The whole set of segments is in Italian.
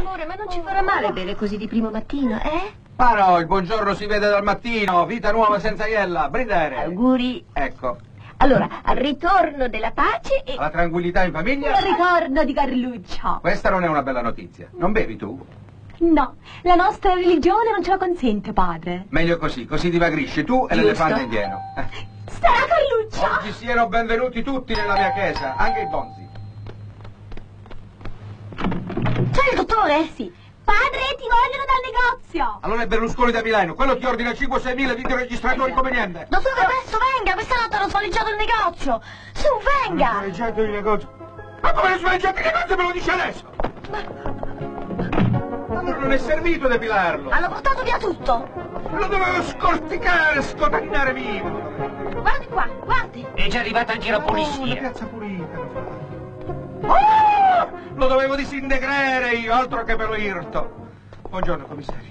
Amore, ma non ci farà male bere così di primo mattino, eh? Ma no, il buongiorno si vede dal mattino, vita nuova senza iella, bridere. Auguri. Ecco, Allora, al ritorno della pace e alla tranquillità in famiglia. al ritorno di Carluccio. Questa non è una bella notizia. Non bevi tu? No, la nostra religione non ce la consente, padre. Meglio così, così dimagrisci tu e l'elefante indieno. Sarà Carluccio! Oggi siano benvenuti tutti nella mia chiesa, anche i bonzi. Dottore? Sì. Padre, ti vogliono dal negozio. Allora è Berlusconi da Milano, quello ti ordina 5-6 mila videoregistratori come niente. Dottore, presto venga, questa notte hanno spalleggiato il negozio. Su, venga. Svaliggiato il negozio. Ma come lo svaliggiato il negozio me lo dice adesso? Allora non è servito depilarlo. Hanno portato via tutto. Lo dovevo scorticare, scotaninare vivo. Guardi qua, guardi. È già arrivata il Oh, la piazza pulita. Lo dovevo disintegrare io, altro che per lo irto. Buongiorno, commissario.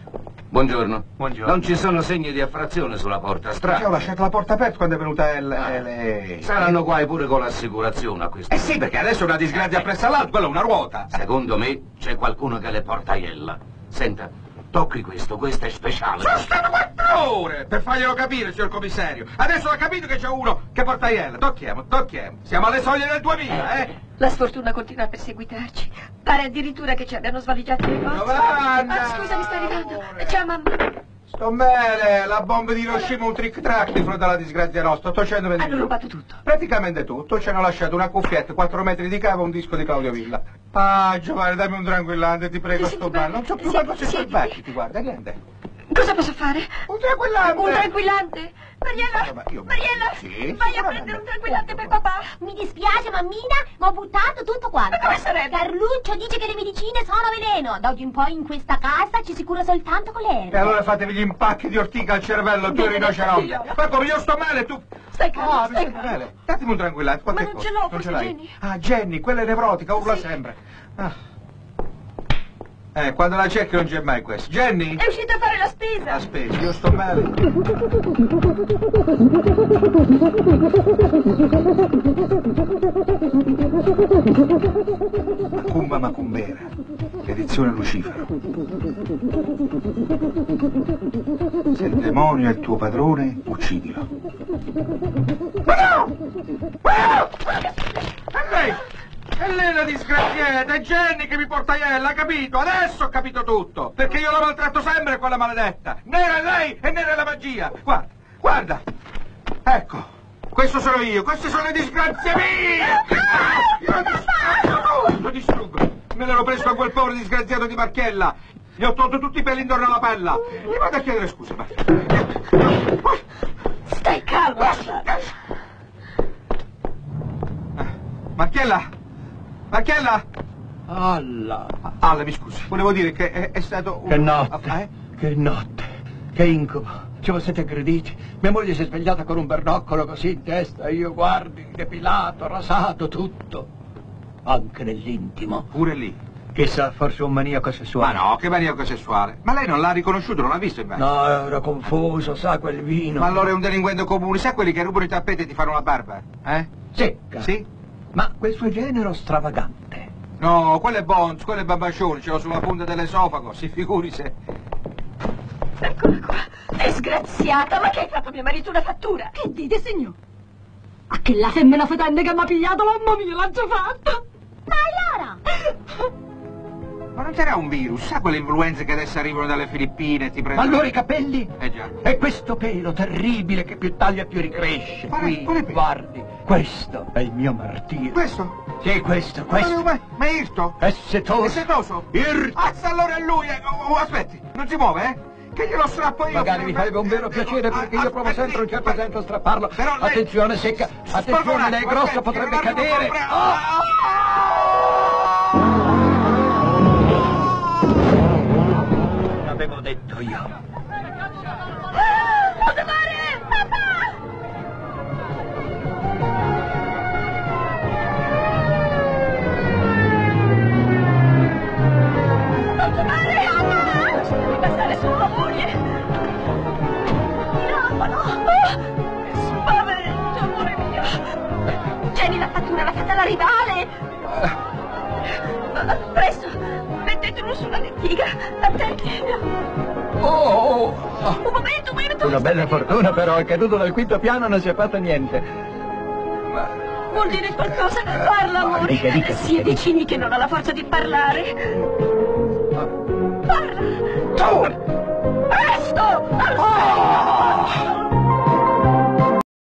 Buongiorno. Buongiorno. Non ci sono segni di affrazione sulla porta, Io ho lasciato la porta aperta quando è venuta eh, lei. Saranno guai pure con l'assicurazione a questo. Eh sì, perché adesso è una disgrazia appresso all'altro, quella è una ruota. Secondo me c'è qualcuno che le porta iella. Senta, tocchi questo, questo è speciale. Sono stato quattro ore per farglielo capire, signor commissario. Adesso ha capito che c'è uno che porta iella. Tocchiamo, tocchiamo. Siamo alle soglie del 2000, eh? La sfortuna continua a perseguitarci. Pare addirittura che ci abbiano svaligiato il negozio. Giovanna! Ah, scusa, mi sta arrivando. Ciao, mamma. Sto bene, la bomba di Hiroshima un trick track di fronte alla disgrazia nostra. 820 Hanno rubato tutto. Praticamente tutto, ci hanno lasciato una cuffietta, 4 metri di cavo e un disco di Claudio Villa. Ah, Giovanni, dammi un tranquillante, ti prego, sto bene. Non c'ho più sì, qualcosa sì. salvati, guarda, niente. Cosa posso fare? Un tranquillante! Un tranquillante? Mariella! Io- Mariella! Sì, Vai a prendere un tranquillante per papà! Mi dispiace, mammina, ma ho buttato tutto quanto. Ma come sarebbe? Carluccio dice che le medicine sono veleno. Da oggi in poi in questa casa ci si cura soltanto con le E allora fatevi gli impacchi di ortica al cervello, tu rinoceronte. Ma come io sto male, tu... Stai calmo, Ah, mi stai calmo. male. Datemi un tranquillante, qualche Ma non cosa. ce l'ho, Non forse ce l'hai? Jenny. Ah, Jenny, quella è nevrotica, urla Sì. sempre. Ah. Eh, quando la cerchi non c'è mai questo. Jenny? È uscita a fare la spesa! Aspetta, io sto male. Macumba macumbera, edizione Lucifero. Se il demonio è il tuo padrone, uccidilo. Ma no! Ma no! La disgraziata, è Jenny che mi porta iella, capito? Adesso ho capito tutto! Perché io la maltratto sempre quella maledetta! Nera è lei e nera è la magia! Guarda, guarda! Ecco, questo sono io, queste sono le disgrazie mie! Ah, io distruggo tutto, distruggo! Me l'ero preso a quel povero disgraziato di Marchella! Gli ho tolto tutti i peli intorno alla pella! Gli vado a chiedere scusa, ma... Stai calmo! Marchella! Marchella! Allah, Alla, mi scusi, volevo dire che è, è stato un... che notte, Eh? che notte, che incubo. Ci vi siete aggrediti? Mia moglie si è svegliata con un bernoccolo così in testa e io guardi, depilato, rasato, tutto. Anche nell'intimo. Pure lì. Chissà, forse un maniaco Ma sessuale. no, che maniaco sessuale. Ma lei non l'ha riconosciuto, non l'ha visto invece? No, ero confuso, sa quel vino. Ma allora è un delinquente comune, sa quelli che rubano i tappeti e ti fanno la barba? Eh? Secca. Sì? Ma quel suo genero stravagante. No, quello è Bones, quello è Babbacione, ce l'ho sulla punta dell'esofago, si figuri se... Eccola qua! Disgraziata! Ma che hai fatto a mio marito una fattura? Che dite, signor? A che la femmina fetente che mi ha pigliato, mamma mia, l'ha già fatta! Ma allora? Ma non c'era un virus, sa quelle influenze che adesso arrivano dalle Filippine e ti Ma prendono... allora i capelli? Eh già. E questo pelo terribile che più taglia più ricresce. Quale- Qui, quale guardi, questo è il mio martirio. Questo? Sì, questo, Ma, questo. ma, ma è irto? È setoso. È setoso? Ir- Azza allora è lui, eh. oh, oh, aspetti, non si muove, eh? Che glielo strappo io. Magari mi farebbe un vero piacere perché io provo sempre un certo senso a strapparlo. Attenzione, secca. Attenzione, lei è grosso, potrebbe cadere. Oh! detto io. Ah, mare, papà! Non mare, Anna! Devi passare su tua moglie! Tirafano! Che spavento, amore mio! Tieni la l'ha fatta la rivale! Ah. Presto, mettetelo sulla lettiga! Un momento, un momento. Una bella fortuna però, è caduto dal quinto piano e non si è fatto niente. Ma... Vuol dire qualcosa? Parla, amore. Dica, dica, si è vicini che non ha la forza di parlare. Ah. Parla. Tu! Presto! Al oh!